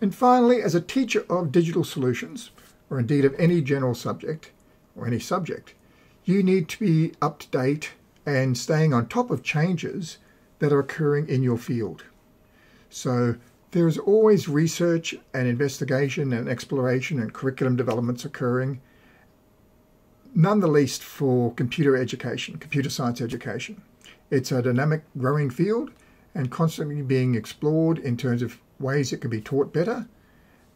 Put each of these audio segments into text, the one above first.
And finally, as a teacher of digital solutions, or indeed of any general subject, or any subject, you need to be up to date and staying on top of changes that are occurring in your field. So there is always research and investigation and exploration and curriculum developments occurring, none the least for computer education, computer science education. It's a dynamic, growing field and constantly being explored in terms of ways it can be taught better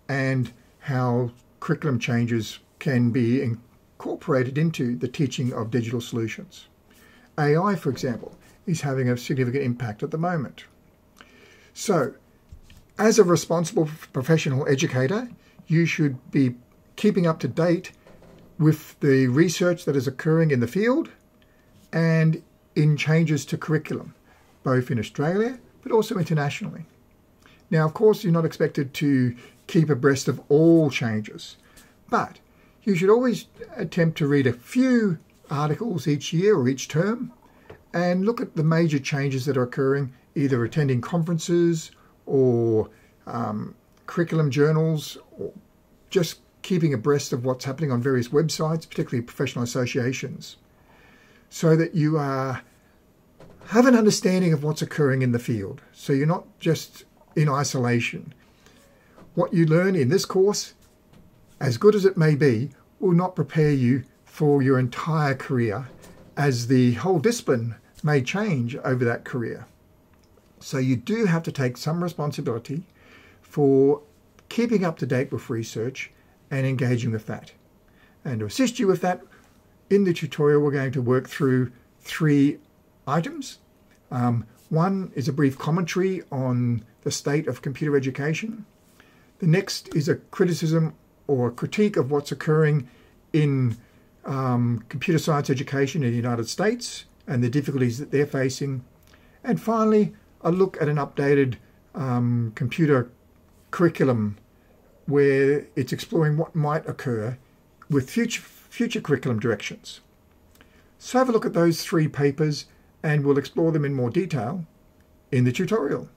and how curriculum changes can be incorporated into the teaching of digital solutions. AI, for example, is having a significant impact at the moment. So, as a responsible professional educator, you should be keeping up to date with the research that is occurring in the field and in changes to curriculum, both in Australia but also internationally. Now, of course, you're not expected to keep abreast of all changes, but you should always attempt to read a few articles each year or each term and look at the major changes that are occurring, either attending conferences or um, curriculum journals, or just keeping abreast of what's happening on various websites, particularly professional associations, so that you are have an understanding of what's occurring in the field. So you're not just in isolation. What you learn in this course, as good as it may be, will not prepare you for your entire career as the whole discipline may change over that career. So you do have to take some responsibility for keeping up to date with research and engaging with that. And to assist you with that, in the tutorial we're going to work through three items. Um, one is a brief commentary on the state of computer education. The next is a criticism or critique of what's occurring in um, computer science education in the United States and the difficulties that they're facing. And finally, a look at an updated um, computer curriculum where it's exploring what might occur with future, future curriculum directions. So have a look at those three papers and we'll explore them in more detail in the tutorial.